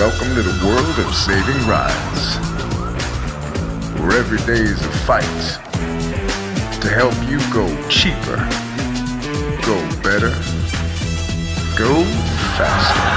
Welcome to the world of saving rides. Where every day is a fight to help you go cheaper, go better, go faster.